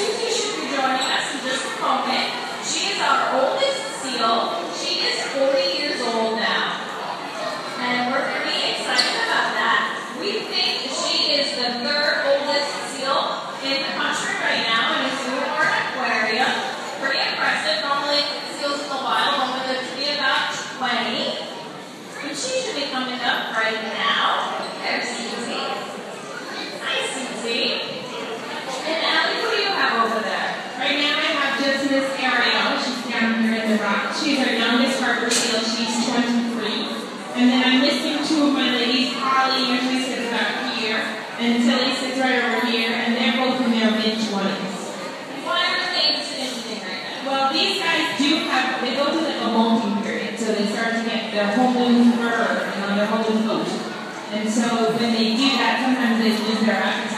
Susie should be joining us in just a moment. She is our oldest seal. She is 40 years old now. And we're pretty excited about that. We think she is the third oldest seal in the country right now in a zoo or an aquarium. Pretty impressive. Normally seals in the wild only live to be about 20. And she should be coming up right now. There's Susie. Hi, Susie. And Allie, who do you have over there? Right now I have just Miss Ariel. She's down here in the rock. She's our youngest harbor seal. She's 23. And then I'm missing two of my ladies. Holly usually sits about here, and Tilly sits right over here, and they're both in their mid-20s. Why are they anything right now? Well, these guys do have, they go through like a molting period, so they start to get their whole new fur and their whole new coat. And so when they do that, sometimes they lose their appetite